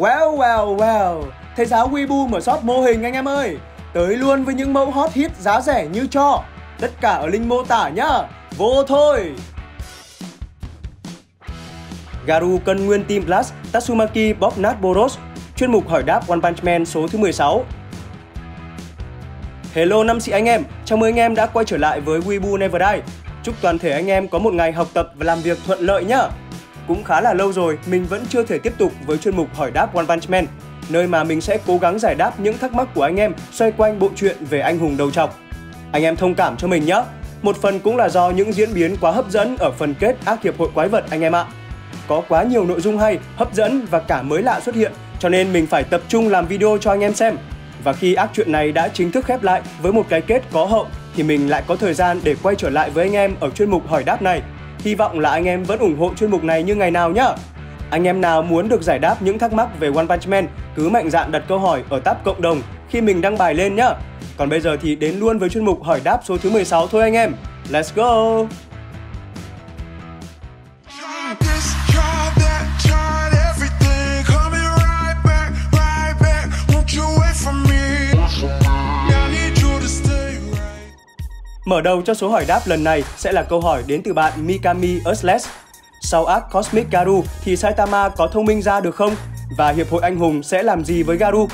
Well, well, well, thầy giáo Weibo mở shop mô hình anh em ơi. Tới luôn với những mẫu hot hit giá rẻ như cho. Tất cả ở link mô tả nhá. Vô thôi. Garu cân nguyên Team Blast Tatsumaki bóp nát Boros. Chuyên mục hỏi đáp One Punch Man số thứ 16. Hello năm sĩ anh em, chào mừng anh em đã quay trở lại với Weibo Never Die. Chúc toàn thể anh em có một ngày học tập và làm việc thuận lợi nhá. Cũng khá là lâu rồi, mình vẫn chưa thể tiếp tục với chuyên mục hỏi đáp One Punch Man, nơi mà mình sẽ cố gắng giải đáp những thắc mắc của anh em xoay quanh bộ truyện về anh hùng đầu trọc. Anh em thông cảm cho mình nhé. Một phần cũng là do những diễn biến quá hấp dẫn ở phần kết ác hiệp hội quái vật anh em ạ. Có quá nhiều nội dung hay, hấp dẫn và cả mới lạ xuất hiện, cho nên mình phải tập trung làm video cho anh em xem. Và khi ác truyện này đã chính thức khép lại với một cái kết có hậu thì mình lại có thời gian để quay trở lại với anh em ở chuyên mục hỏi đáp này. Hy vọng là anh em vẫn ủng hộ chuyên mục này như ngày nào nhá. Anh em nào muốn được giải đáp những thắc mắc về One Punch Man, cứ mạnh dạn đặt câu hỏi ở tab cộng đồng khi mình đăng bài lên nhá. Còn bây giờ thì đến luôn với chuyên mục hỏi đáp số thứ 16 thôi anh em. Let's go! Mở đầu cho số hỏi đáp lần này sẽ là câu hỏi đến từ bạn Mikami Usles. Sau ác Cosmic Garu thì Saitama có thông minh ra được không? Và Hiệp hội Anh Hùng sẽ làm gì với Garu?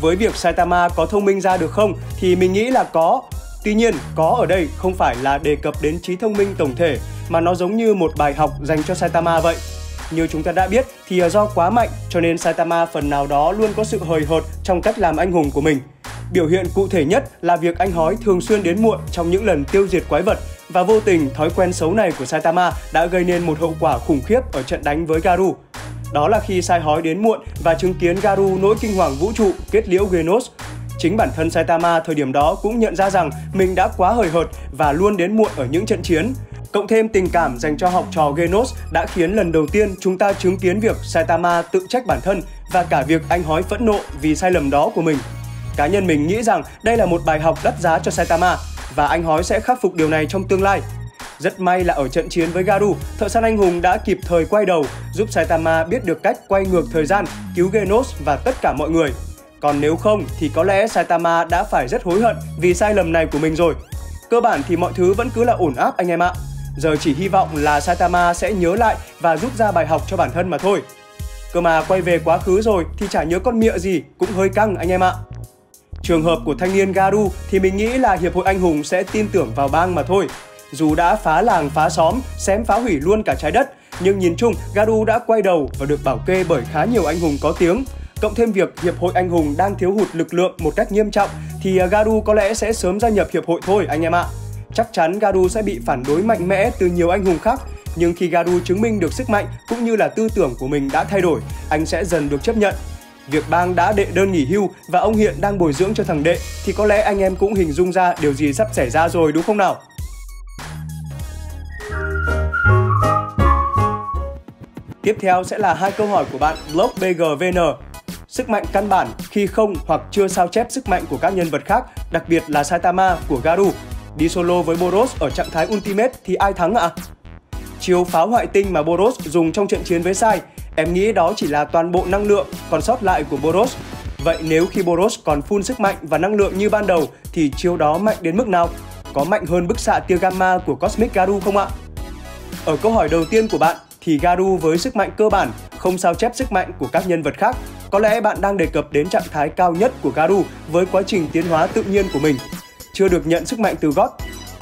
Với việc Saitama có thông minh ra được không thì mình nghĩ là có. Tuy nhiên, có ở đây không phải là đề cập đến trí thông minh tổng thể mà nó giống như một bài học dành cho Saitama vậy. Như chúng ta đã biết thì do quá mạnh cho nên Saitama phần nào đó luôn có sự hời hợt trong cách làm anh hùng của mình. Biểu hiện cụ thể nhất là việc anh hói thường xuyên đến muộn trong những lần tiêu diệt quái vật và vô tình thói quen xấu này của Saitama đã gây nên một hậu quả khủng khiếp ở trận đánh với Garu. Đó là khi Sai hói đến muộn và chứng kiến Garu nỗi kinh hoàng vũ trụ kết liễu Genos. Chính bản thân Saitama thời điểm đó cũng nhận ra rằng mình đã quá hời hợt và luôn đến muộn ở những trận chiến. Cộng thêm tình cảm dành cho học trò Genos đã khiến lần đầu tiên chúng ta chứng kiến việc Saitama tự trách bản thân và cả việc anh hói phẫn nộ vì sai lầm đó của mình. Cá nhân mình nghĩ rằng đây là một bài học đắt giá cho Saitama và anh hói sẽ khắc phục điều này trong tương lai. Rất may là ở trận chiến với Garu, thợ săn anh hùng đã kịp thời quay đầu, giúp Saitama biết được cách quay ngược thời gian, cứu Genos và tất cả mọi người. Còn nếu không thì có lẽ Saitama đã phải rất hối hận vì sai lầm này của mình rồi. Cơ bản thì mọi thứ vẫn cứ là ổn áp anh em ạ. Giờ chỉ hy vọng là Saitama sẽ nhớ lại và rút ra bài học cho bản thân mà thôi. Cơ mà quay về quá khứ rồi thì chả nhớ con mịa gì cũng hơi căng anh em ạ. Trường hợp của thanh niên Garu thì mình nghĩ là Hiệp hội Anh Hùng sẽ tin tưởng vào bang mà thôi. Dù đã phá làng phá xóm, xém phá hủy luôn cả trái đất, nhưng nhìn chung Garu đã quay đầu và được bảo kê bởi khá nhiều anh hùng có tiếng. Cộng thêm việc Hiệp hội Anh Hùng đang thiếu hụt lực lượng một cách nghiêm trọng thì à, Garu có lẽ sẽ sớm gia nhập Hiệp hội thôi anh em ạ. Chắc chắn Garu sẽ bị phản đối mạnh mẽ từ nhiều anh hùng khác nhưng khi Garu chứng minh được sức mạnh cũng như là tư tưởng của mình đã thay đổi, anh sẽ dần được chấp nhận Việc bang đã đệ đơn nghỉ hưu và ông hiện đang bồi dưỡng cho thằng đệ thì có lẽ anh em cũng hình dung ra điều gì sắp xảy ra rồi đúng không nào? Tiếp theo sẽ là hai câu hỏi của bạn BlogBGVN. Sức mạnh căn bản khi không hoặc chưa sao chép sức mạnh của các nhân vật khác, đặc biệt là Saitama của Garu. Đi solo với Boros ở trạng thái Ultimate thì ai thắng ạ? Chiếu pháo hoại tinh mà Boros dùng trong trận chiến với Sai, em nghĩ đó chỉ là toàn bộ năng lượng còn sót lại của Boros. Vậy nếu khi Boros còn phun sức mạnh và năng lượng như ban đầu, thì chiêu đó mạnh đến mức nào? Có mạnh hơn bức xạ tia gamma của Cosmic Garu không ạ? Ở câu hỏi đầu tiên của bạn, thì Garu với sức mạnh cơ bản không sao chép sức mạnh của các nhân vật khác. Có lẽ bạn đang đề cập đến trạng thái cao nhất của Garu với quá trình tiến hóa tự nhiên của mình. Chưa được nhận sức mạnh từ God.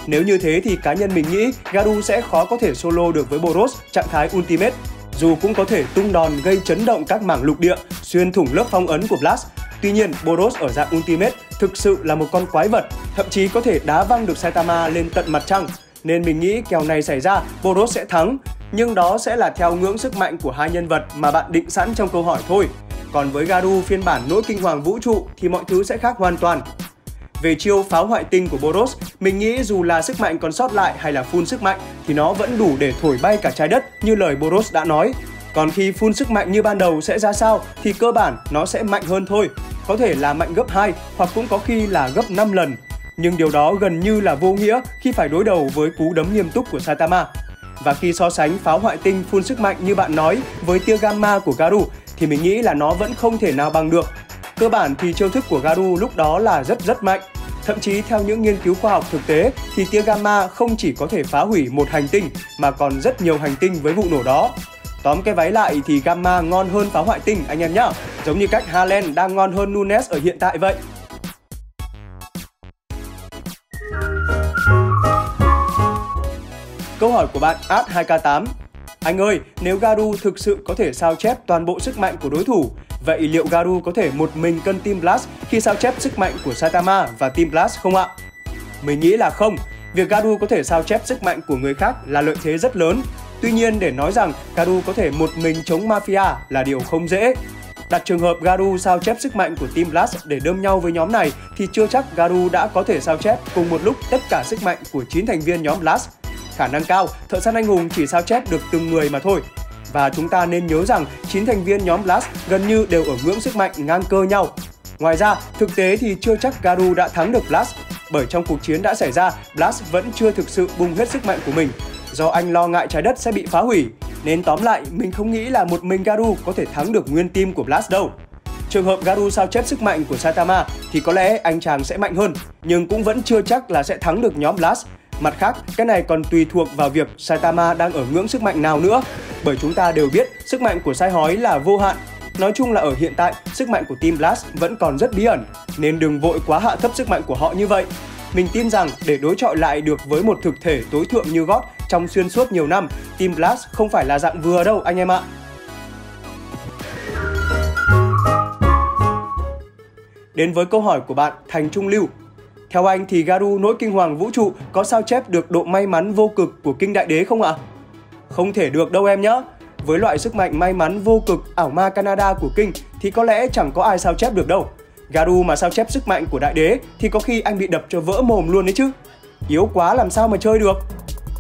Nếu như thế thì cá nhân mình nghĩ Garu sẽ khó có thể solo được với Boros, trạng thái Ultimate. Dù cũng có thể tung đòn gây chấn động các mảng lục địa, xuyên thủng lớp phong ấn của Blast. Tuy nhiên, Boros ở dạng Ultimate thực sự là một con quái vật, thậm chí có thể đá văng được Saitama lên tận mặt trăng. Nên mình nghĩ kèo này xảy ra, Boros sẽ thắng. Nhưng đó sẽ là theo ngưỡng sức mạnh của hai nhân vật mà bạn định sẵn trong câu hỏi thôi. Còn với Garu phiên bản nỗi kinh hoàng vũ trụ thì mọi thứ sẽ khác hoàn toàn. Về chiêu pháo hoại tinh của Boros, mình nghĩ dù là sức mạnh còn sót lại hay là full sức mạnh thì nó vẫn đủ để thổi bay cả trái đất như lời Boros đã nói. Còn khi full sức mạnh như ban đầu sẽ ra sao thì cơ bản nó sẽ mạnh hơn thôi. Có thể là mạnh gấp 2 hoặc cũng có khi là gấp 5 lần. Nhưng điều đó gần như là vô nghĩa khi phải đối đầu với cú đấm nghiêm túc của Saitama. Và khi so sánh pháo hoại tinh phun sức mạnh như bạn nói với tia gamma của Garu thì mình nghĩ là nó vẫn không thể nào bằng được. Cơ bản thì chiêu thức của Garu lúc đó là rất rất mạnh. Thậm chí theo những nghiên cứu khoa học thực tế, thì tia gamma không chỉ có thể phá hủy một hành tinh, mà còn rất nhiều hành tinh với vụ nổ đó. Tóm cái váy lại thì gamma ngon hơn phá hoại tinh, anh em nhá Giống như cách Haaland đang ngon hơn Nunes ở hiện tại vậy. Câu hỏi của bạn Ad2K8 anh ơi, nếu Garu thực sự có thể sao chép toàn bộ sức mạnh của đối thủ, vậy liệu Garu có thể một mình cân Team Blast khi sao chép sức mạnh của Saitama và Team Blast không ạ? Mình nghĩ là không. Việc Garu có thể sao chép sức mạnh của người khác là lợi thế rất lớn. Tuy nhiên để nói rằng Garu có thể một mình chống Mafia là điều không dễ. Đặt trường hợp Garu sao chép sức mạnh của Team Blast để đâm nhau với nhóm này thì chưa chắc Garu đã có thể sao chép cùng một lúc tất cả sức mạnh của 9 thành viên nhóm Blast khả năng cao thợ săn anh hùng chỉ sao chép được từng người mà thôi. Và chúng ta nên nhớ rằng 9 thành viên nhóm Blast gần như đều ở ngưỡng sức mạnh ngang cơ nhau. Ngoài ra, thực tế thì chưa chắc Garu đã thắng được Blast, bởi trong cuộc chiến đã xảy ra, Blast vẫn chưa thực sự bùng hết sức mạnh của mình, do anh lo ngại trái đất sẽ bị phá hủy. Nên tóm lại, mình không nghĩ là một mình Garu có thể thắng được nguyên team của Blast đâu. Trường hợp Garu sao chép sức mạnh của Saitama thì có lẽ anh chàng sẽ mạnh hơn, nhưng cũng vẫn chưa chắc là sẽ thắng được nhóm Blast Mặt khác, cái này còn tùy thuộc vào việc Saitama đang ở ngưỡng sức mạnh nào nữa. Bởi chúng ta đều biết sức mạnh của sai hói là vô hạn. Nói chung là ở hiện tại, sức mạnh của Team Blast vẫn còn rất bí ẩn, nên đừng vội quá hạ thấp sức mạnh của họ như vậy. Mình tin rằng để đối chọi lại được với một thực thể tối thượng như God trong xuyên suốt nhiều năm, Team Blast không phải là dạng vừa đâu anh em ạ. Đến với câu hỏi của bạn Thành Trung Lưu theo anh thì Garu nỗi kinh hoàng vũ trụ có sao chép được độ may mắn vô cực của kinh đại đế không ạ? Không thể được đâu em nhé. Với loại sức mạnh may mắn vô cực ảo ma Canada của kinh thì có lẽ chẳng có ai sao chép được đâu. Garu mà sao chép sức mạnh của đại đế thì có khi anh bị đập cho vỡ mồm luôn đấy chứ. Yếu quá làm sao mà chơi được.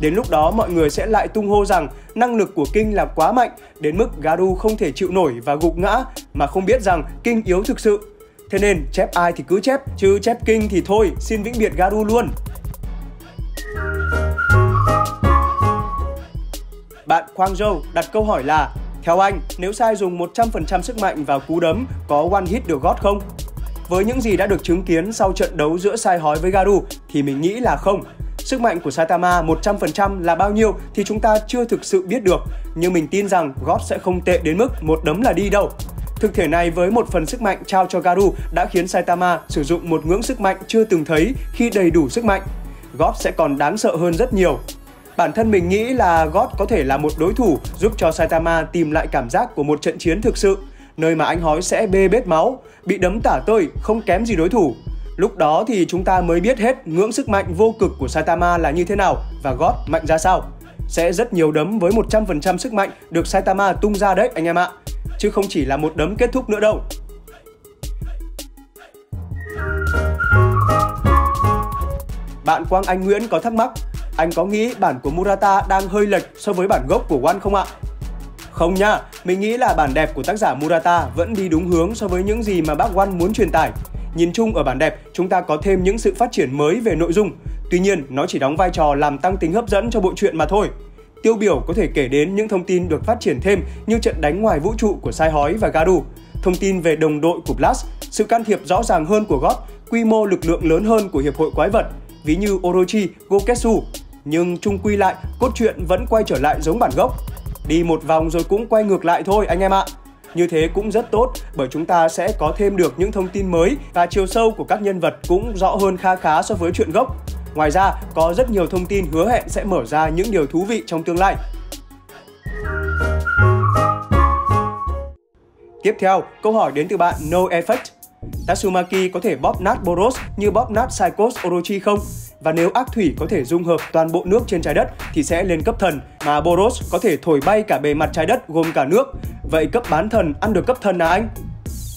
Đến lúc đó mọi người sẽ lại tung hô rằng năng lực của Kinh là quá mạnh, đến mức Garu không thể chịu nổi và gục ngã mà không biết rằng Kinh yếu thực sự Thế nên chép ai thì cứ chép, chứ chép kinh thì thôi, xin vĩnh biệt Garu luôn. Bạn Quang Dâu đặt câu hỏi là Theo anh, nếu sai dùng 100% sức mạnh vào cú đấm có one hit được gót không? Với những gì đã được chứng kiến sau trận đấu giữa Sai Hói với Garu thì mình nghĩ là không. Sức mạnh của Saitama 100% là bao nhiêu thì chúng ta chưa thực sự biết được, nhưng mình tin rằng gót sẽ không tệ đến mức một đấm là đi đâu. Thực thể này với một phần sức mạnh trao cho Garu đã khiến Saitama sử dụng một ngưỡng sức mạnh chưa từng thấy khi đầy đủ sức mạnh. God sẽ còn đáng sợ hơn rất nhiều. Bản thân mình nghĩ là God có thể là một đối thủ giúp cho Saitama tìm lại cảm giác của một trận chiến thực sự, nơi mà anh hói sẽ bê bết máu, bị đấm tả tơi, không kém gì đối thủ. Lúc đó thì chúng ta mới biết hết ngưỡng sức mạnh vô cực của Saitama là như thế nào và God mạnh ra sao. Sẽ rất nhiều đấm với 100% sức mạnh được Saitama tung ra đấy anh em ạ chứ không chỉ là một đấm kết thúc nữa đâu. Bạn Quang Anh Nguyễn có thắc mắc, anh có nghĩ bản của Murata đang hơi lệch so với bản gốc của One không ạ? Không nha, mình nghĩ là bản đẹp của tác giả Murata vẫn đi đúng hướng so với những gì mà bác One muốn truyền tải. Nhìn chung ở bản đẹp, chúng ta có thêm những sự phát triển mới về nội dung. Tuy nhiên, nó chỉ đóng vai trò làm tăng tính hấp dẫn cho bộ truyện mà thôi. Tiêu biểu có thể kể đến những thông tin được phát triển thêm như trận đánh ngoài vũ trụ của Sai Hói và Garu, thông tin về đồng đội của Blast, sự can thiệp rõ ràng hơn của God, quy mô lực lượng lớn hơn của Hiệp hội Quái vật, ví như Orochi, Goketsu. Nhưng chung quy lại, cốt truyện vẫn quay trở lại giống bản gốc. Đi một vòng rồi cũng quay ngược lại thôi anh em ạ. Như thế cũng rất tốt bởi chúng ta sẽ có thêm được những thông tin mới và chiều sâu của các nhân vật cũng rõ hơn kha khá so với chuyện gốc. Ngoài ra, có rất nhiều thông tin hứa hẹn sẽ mở ra những điều thú vị trong tương lai. Tiếp theo, câu hỏi đến từ bạn No Effect. Tatsumaki có thể bóp nát Boros như bóp nát Psychos Orochi không? Và nếu ác thủy có thể dung hợp toàn bộ nước trên trái đất thì sẽ lên cấp thần, mà Boros có thể thổi bay cả bề mặt trái đất gồm cả nước. Vậy cấp bán thần ăn được cấp thần à anh?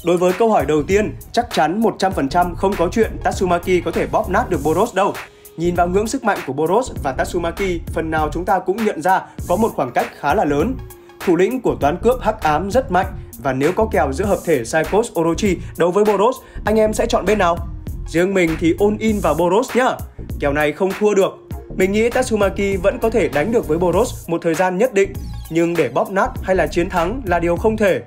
Đối với câu hỏi đầu tiên, chắc chắn 100% không có chuyện Tatsumaki có thể bóp nát được Boros đâu. Nhìn vào ngưỡng sức mạnh của Boros và Tatsumaki, phần nào chúng ta cũng nhận ra có một khoảng cách khá là lớn. Thủ lĩnh của toán cướp hắc ám rất mạnh và nếu có kèo giữa hợp thể Psychos Orochi đấu với Boros, anh em sẽ chọn bên nào? Riêng mình thì ôn in vào Boros nhá. Kèo này không thua được. Mình nghĩ Tatsumaki vẫn có thể đánh được với Boros một thời gian nhất định, nhưng để bóp nát hay là chiến thắng là điều không thể.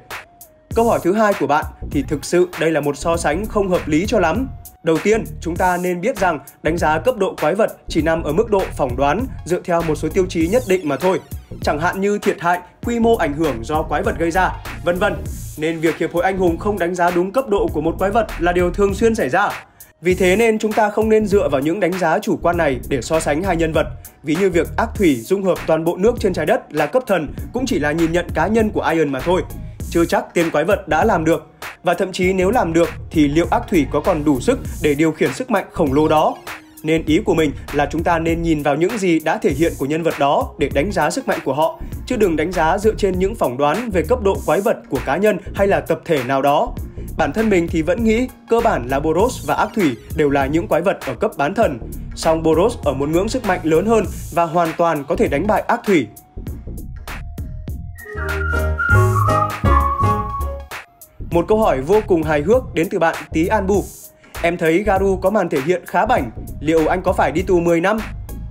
Câu hỏi thứ hai của bạn thì thực sự đây là một so sánh không hợp lý cho lắm. Đầu tiên, chúng ta nên biết rằng đánh giá cấp độ quái vật chỉ nằm ở mức độ phỏng đoán dựa theo một số tiêu chí nhất định mà thôi. Chẳng hạn như thiệt hại, quy mô ảnh hưởng do quái vật gây ra, vân vân. Nên việc Hiệp hội Anh hùng không đánh giá đúng cấp độ của một quái vật là điều thường xuyên xảy ra. Vì thế nên chúng ta không nên dựa vào những đánh giá chủ quan này để so sánh hai nhân vật. Ví như việc ác thủy dung hợp toàn bộ nước trên trái đất là cấp thần cũng chỉ là nhìn nhận cá nhân của Iron mà thôi. Chưa chắc tên quái vật đã làm được. Và thậm chí nếu làm được thì liệu ác thủy có còn đủ sức để điều khiển sức mạnh khổng lồ đó? Nên ý của mình là chúng ta nên nhìn vào những gì đã thể hiện của nhân vật đó để đánh giá sức mạnh của họ, chứ đừng đánh giá dựa trên những phỏng đoán về cấp độ quái vật của cá nhân hay là tập thể nào đó. Bản thân mình thì vẫn nghĩ cơ bản là Boros và Ác Thủy đều là những quái vật ở cấp bán thần. Song Boros ở một ngưỡng sức mạnh lớn hơn và hoàn toàn có thể đánh bại Ác Thủy. Một câu hỏi vô cùng hài hước đến từ bạn Tí An Bù. Em thấy Garu có màn thể hiện khá bảnh, liệu anh có phải đi tù 10 năm?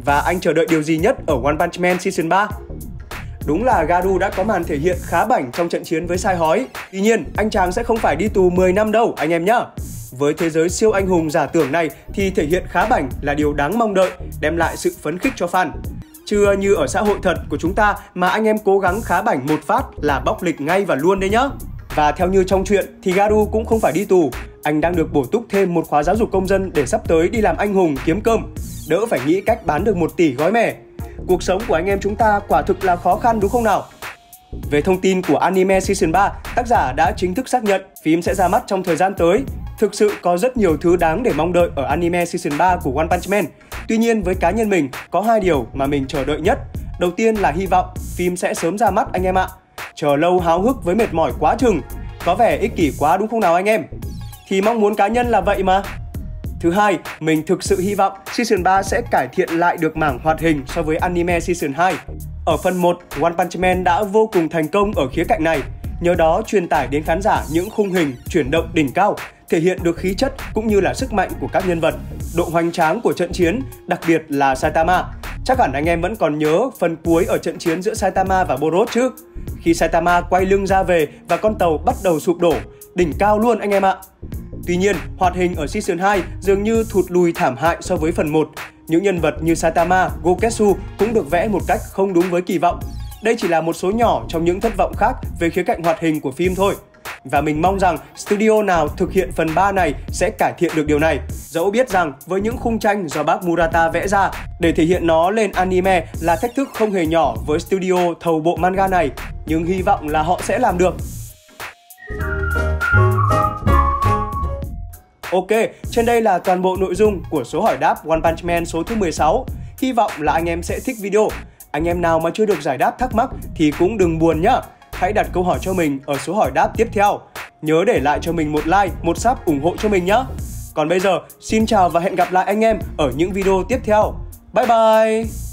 Và anh chờ đợi điều gì nhất ở One Punch Man Season 3? Đúng là Garu đã có màn thể hiện khá bảnh trong trận chiến với Sai Hói. Tuy nhiên, anh chàng sẽ không phải đi tù 10 năm đâu anh em nhé. Với thế giới siêu anh hùng giả tưởng này thì thể hiện khá bảnh là điều đáng mong đợi, đem lại sự phấn khích cho fan. Chưa như ở xã hội thật của chúng ta mà anh em cố gắng khá bảnh một phát là bóc lịch ngay và luôn đấy nhá. Và theo như trong chuyện thì Garu cũng không phải đi tù, anh đang được bổ túc thêm một khóa giáo dục công dân để sắp tới đi làm anh hùng kiếm cơm, đỡ phải nghĩ cách bán được 1 tỷ gói mè. Cuộc sống của anh em chúng ta quả thực là khó khăn đúng không nào? Về thông tin của anime season 3, tác giả đã chính thức xác nhận phim sẽ ra mắt trong thời gian tới. Thực sự có rất nhiều thứ đáng để mong đợi ở anime season 3 của One Punch Man. Tuy nhiên với cá nhân mình có hai điều mà mình chờ đợi nhất. Đầu tiên là hy vọng phim sẽ sớm ra mắt anh em ạ. Chờ lâu háo hức với mệt mỏi quá chừng. Có vẻ ích kỷ quá đúng không nào anh em? Thì mong muốn cá nhân là vậy mà. Thứ hai, mình thực sự hy vọng Season 3 sẽ cải thiện lại được mảng hoạt hình so với anime Season 2. Ở phần 1, One Punch Man đã vô cùng thành công ở khía cạnh này, nhờ đó truyền tải đến khán giả những khung hình chuyển động đỉnh cao, thể hiện được khí chất cũng như là sức mạnh của các nhân vật, độ hoành tráng của trận chiến, đặc biệt là Saitama. Chắc hẳn anh em vẫn còn nhớ phần cuối ở trận chiến giữa Saitama và Boros chứ? Khi Saitama quay lưng ra về và con tàu bắt đầu sụp đổ, đỉnh cao luôn anh em ạ. Tuy nhiên, hoạt hình ở Season 2 dường như thụt lùi thảm hại so với phần 1. Những nhân vật như Saitama, Goketsu cũng được vẽ một cách không đúng với kỳ vọng. Đây chỉ là một số nhỏ trong những thất vọng khác về khía cạnh hoạt hình của phim thôi. Và mình mong rằng studio nào thực hiện phần 3 này sẽ cải thiện được điều này. Dẫu biết rằng với những khung tranh do bác Murata vẽ ra, để thể hiện nó lên anime là thách thức không hề nhỏ với studio thầu bộ manga này, nhưng hy vọng là họ sẽ làm được. Ok, trên đây là toàn bộ nội dung của số hỏi đáp One Punch Man số thứ 16. Hy vọng là anh em sẽ thích video. Anh em nào mà chưa được giải đáp thắc mắc thì cũng đừng buồn nhá. Hãy đặt câu hỏi cho mình ở số hỏi đáp tiếp theo. Nhớ để lại cho mình một like, một sub ủng hộ cho mình nhé. Còn bây giờ, xin chào và hẹn gặp lại anh em ở những video tiếp theo. Bye bye!